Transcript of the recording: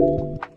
You.